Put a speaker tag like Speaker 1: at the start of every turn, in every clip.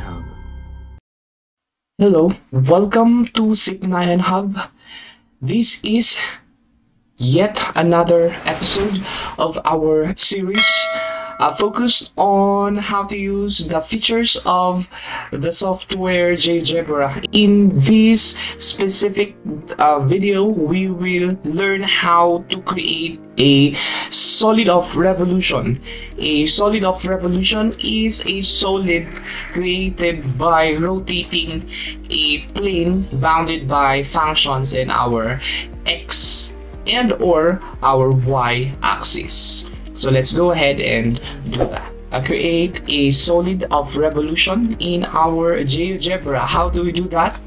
Speaker 1: Hub.
Speaker 2: Hello, welcome to Sypnayan Hub. This is yet another episode of our series uh, focused on how to use the features of the software GeoGebra. In this specific uh, video, we will learn how to create a solid of revolution. A solid of revolution is a solid created by rotating a plane bounded by functions in our x and or our y axis. So let's go ahead and do that. Uh, create a solid of revolution in our GeoGebra. How do we do that?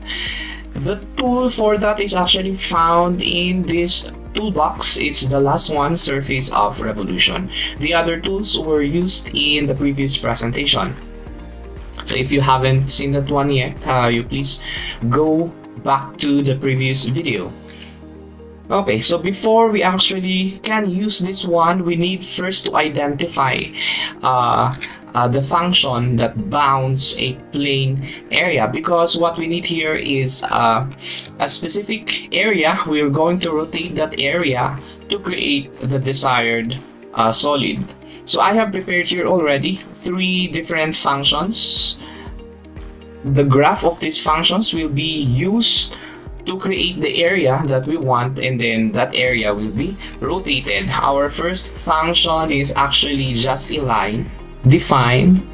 Speaker 2: The tool for that is actually found in this toolbox. It's the last one, Surface of Revolution. The other tools were used in the previous presentation. So if you haven't seen that one yet, uh, you please go back to the previous video. Okay, so before we actually can use this one, we need first to identify uh, uh, the function that bounds a plane area because what we need here is uh, a specific area. We're going to rotate that area to create the desired uh, solid. So I have prepared here already three different functions. The graph of these functions will be used to create the area that we want and then that area will be rotated. Our first function is actually just a line defined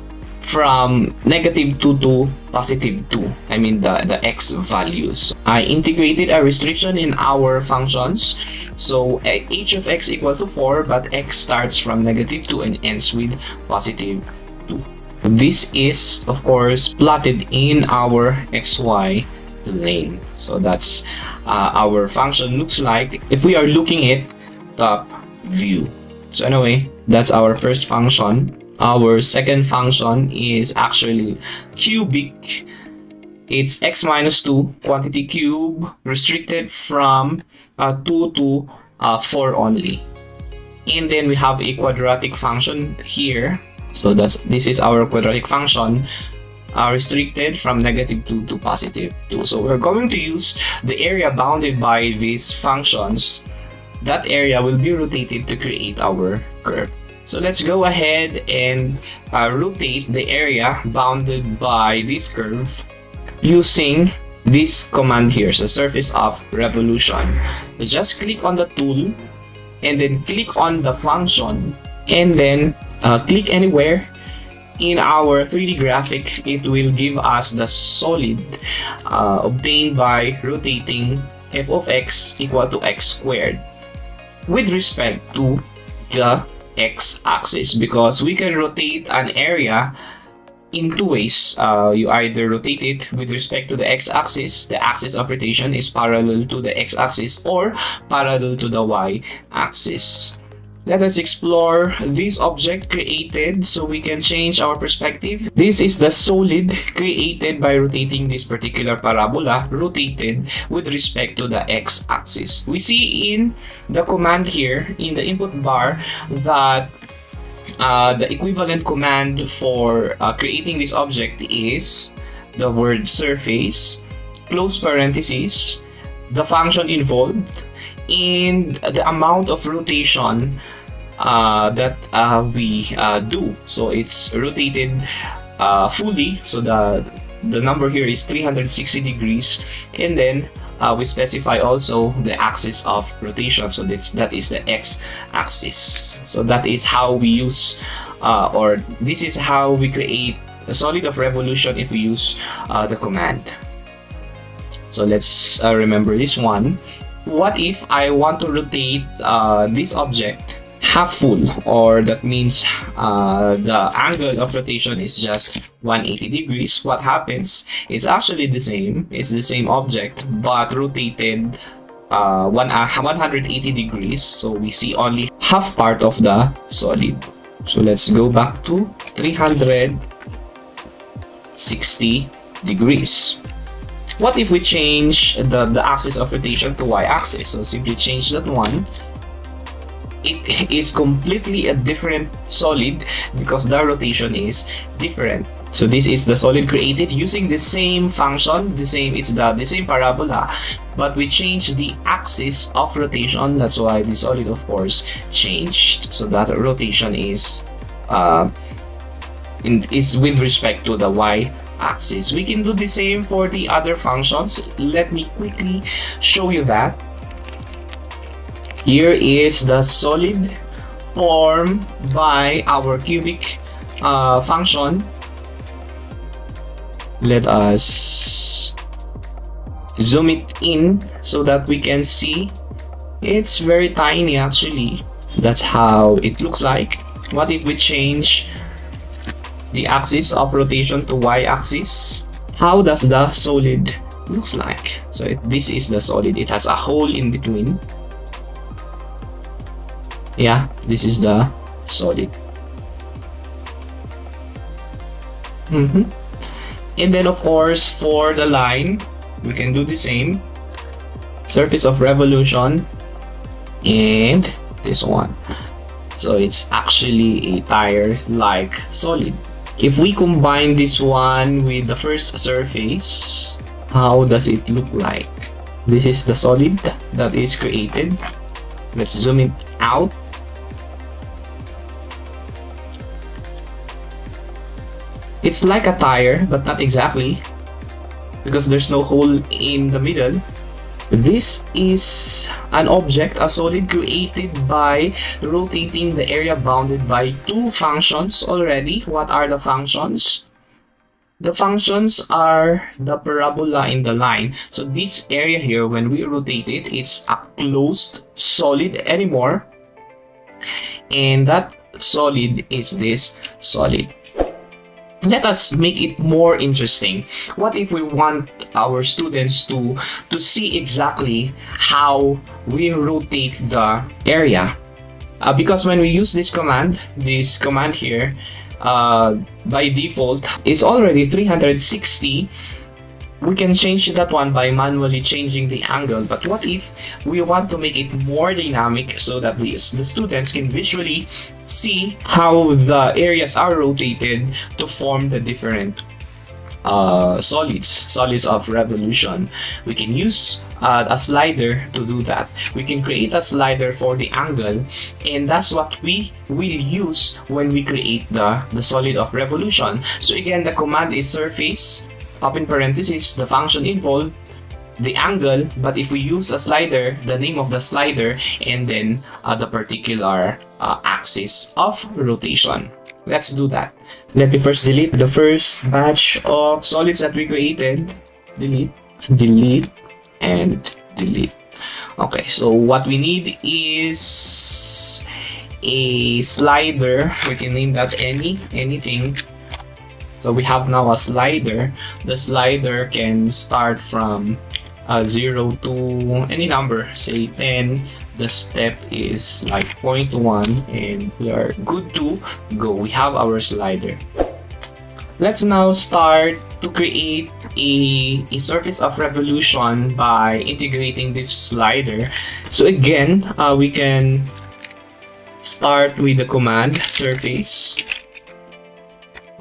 Speaker 2: from negative 2 to positive 2 I mean the, the x values. I integrated a restriction in our functions. So eh, h of x equal to 4 but x starts from negative 2 and ends with positive 2 this is of course plotted in our xy lane so that's uh, our function looks like if we are looking at top view. So anyway that's our first function. Our second function is actually cubic. It's x minus 2 quantity cube restricted from uh, 2 to uh, 4 only. And then we have a quadratic function here. So that's this is our quadratic function are restricted from negative 2 to positive 2. So we're going to use the area bounded by these functions. That area will be rotated to create our curve. So let's go ahead and uh, rotate the area bounded by this curve using this command here, so surface of revolution. So just click on the tool and then click on the function and then uh, click anywhere in our 3D graphic, it will give us the solid uh, obtained by rotating f of x equal to x squared with respect to the x-axis because we can rotate an area in two ways. Uh, you either rotate it with respect to the x-axis, the axis of rotation is parallel to the x-axis or parallel to the y-axis. Let us explore this object created so we can change our perspective. This is the solid created by rotating this particular parabola rotated with respect to the x-axis. We see in the command here in the input bar that uh, the equivalent command for uh, creating this object is the word surface, close parentheses, the function involved, and the amount of rotation uh, that uh, we uh, do. So it's rotated uh, fully. So the the number here is 360 degrees, and then uh, we specify also the axis of rotation. So that's that is the x-axis. So that is how we use, uh, or this is how we create a solid of revolution if we use the command. So let's remember this one what if I want to rotate uh, this object half full? Or that means uh, the angle of rotation is just 180 degrees. What happens it's actually the same. It's the same object but rotated uh, one, uh, 180 degrees. So we see only half part of the solid. So let's go back to 360 degrees what if we change the, the axis of rotation to y-axis? So simply change that one. It is completely a different solid because the rotation is different. So this is the solid created using the same function, the same it's the, the same parabola, but we changed the axis of rotation. That's why the solid of course changed. So that rotation is uh, in, is with respect to the y axis. We can do the same for the other functions. Let me quickly show you that. Here is the solid form by our cubic uh, function let us zoom it in so that we can see it's very tiny actually that's how it looks like what if we change the axis of rotation to y-axis. How does the solid looks like? So it, this is the solid. It has a hole in between. Yeah this is the solid. Mm -hmm. and then of course for the line we can do the same. Surface of revolution and this one. So it's actually a tire like solid if we combine this one with the first surface how does it look like? This is the solid that is created. Let's zoom it out. It's like a tire, but not exactly, because there's no hole in the middle. This is an object, a solid created by rotating the area bounded by two functions already. What are the functions? The functions are the parabola in the line. So this area here, when we rotate it, it's a closed solid anymore. And that solid is this solid let us make it more interesting. What if we want our students to to see exactly how we rotate the area? Uh, because when we use this command this command here uh, by default is already 360 we can change that one by manually changing the angle but what if we want to make it more dynamic so that the, the students can visually see how the areas are rotated to form the different uh, solids, solids of revolution. We can use uh, a slider to do that. We can create a slider for the angle and that's what we will use when we create the, the solid of revolution. So again, the command is surface open parenthesis, the function involved, the angle, but if we use a slider, the name of the slider, and then uh, the particular uh, axis of rotation. Let's do that. Let me first delete the first batch of solids that we created. Delete, delete, and delete. Okay, so what we need is a slider. We can name that any, anything so we have now a slider. The slider can start from uh, 0 to any number, say 10. The step is like 0.1 and we are good to go. We have our slider. Let's now start to create a, a surface of revolution by integrating this slider. So again, uh, we can start with the command surface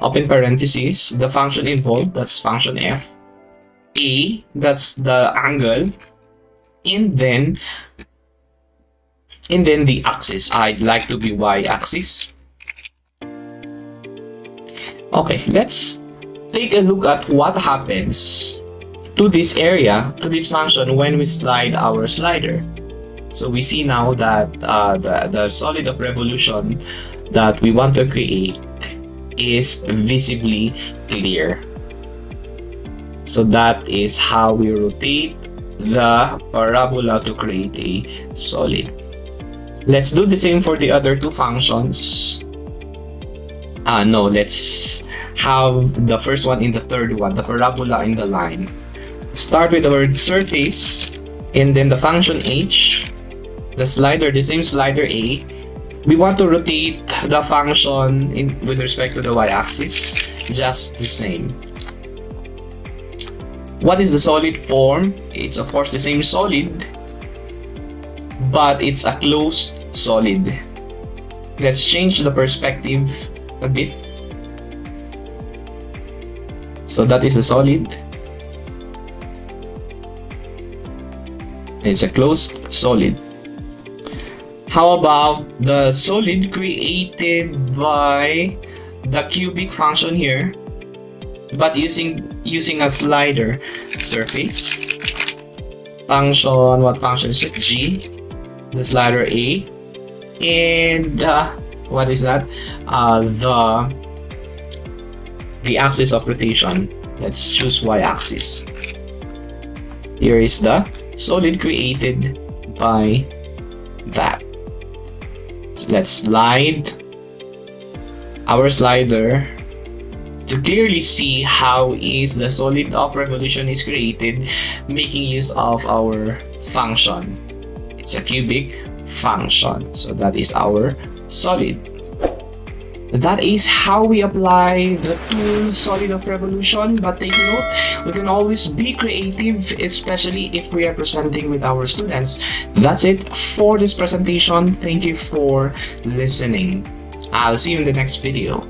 Speaker 2: open parentheses, the function involved, that's function f, a, that's the angle, and then, and then the axis, I'd like to be y-axis. Okay, let's take a look at what happens to this area, to this function when we slide our slider. So we see now that uh, the, the solid of revolution that we want to create is visibly clear. So that is how we rotate the parabola to create a solid. Let's do the same for the other two functions. Uh, no, let's have the first one in the third one, the parabola in the line. Start with our surface, and then the function h, the slider, the same slider a, we want to rotate the function in, with respect to the y-axis just the same. What is the solid form? It's of course the same solid, but it's a closed solid. Let's change the perspective a bit. So that is a solid. It's a closed solid. How about the solid created by the cubic function here, but using using a slider surface function. What function is it? G, the slider A, and uh, what is that? Uh, the the axis of rotation. Let's choose y-axis. Here is the solid created by that. So let's slide our slider to clearly see how is the solid of revolution is created making use of our function. It's a cubic function. So that is our solid. That is how we apply the tool solid of revolution. But take note, we can always be creative, especially if we are presenting with our students. That's it for this presentation. Thank you for listening. I'll see you in the next video.